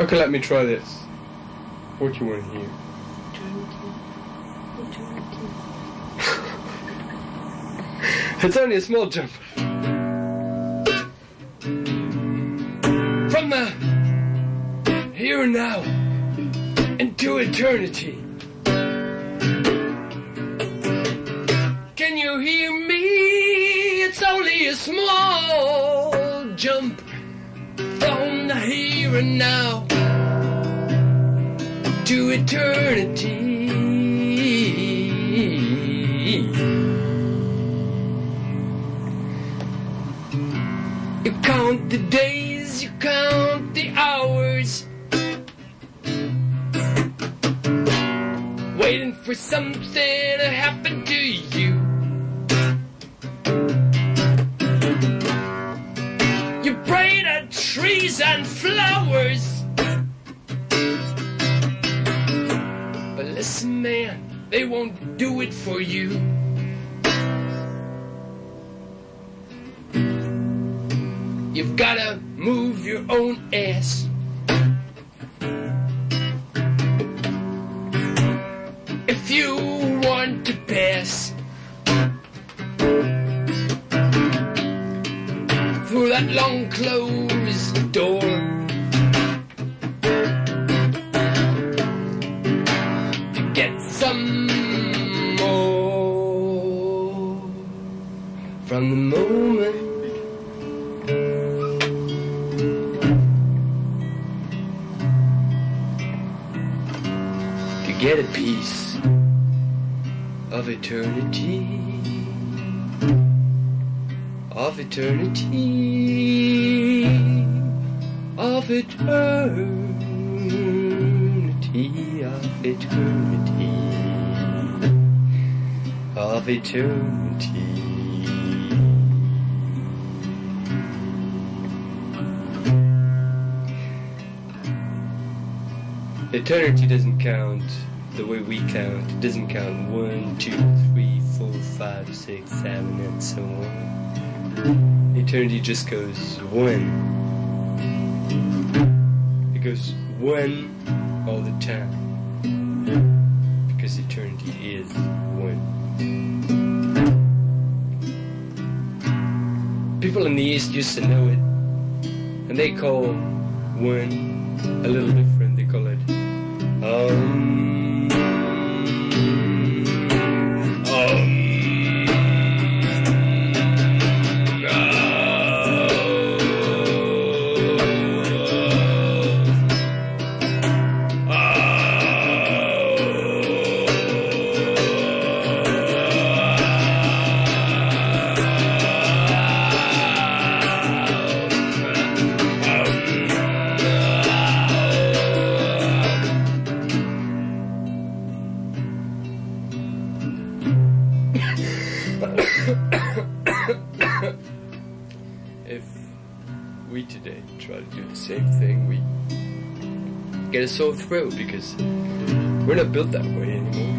Okay, let me try this. What you want to hear? It's only a small jump. From the here and now into eternity. Can you hear me? It's only a small jump here and now to eternity. You count the days, you count the hours. Waiting for something to happen listen, man, they won't do it for you. You've gotta move your own ass. If you want to pass through that long closed door. To get a piece of eternity, of eternity, of eternity, of eternity, of eternity. Eternity doesn't count the way we count. It doesn't count one, two, three, four, five, six, seven, and so on. Eternity just goes one. It goes one all the time. Because eternity is one. People in the East used to know it. And they call one a little different. Um, if we today try to do the same thing, we get a sore throat because we're not built that way anymore.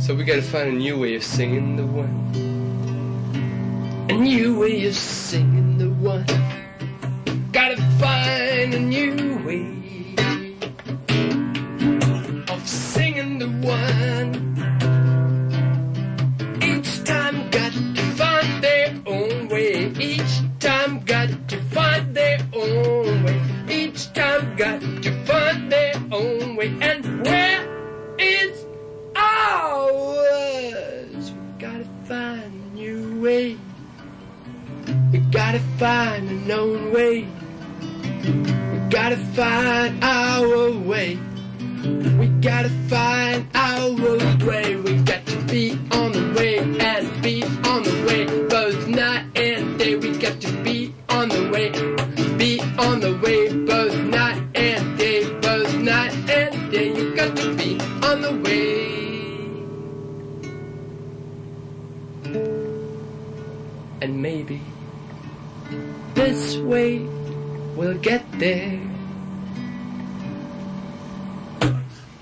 So we gotta find a new way of singing the one. A new way of singing the one. Find a known way. We gotta find our way. We gotta find our way. We got to be on the way and be on the way both night and day. We got to be on the way, be on the way both night and day, both night and day. You got to be on the way. And maybe this way we'll get there.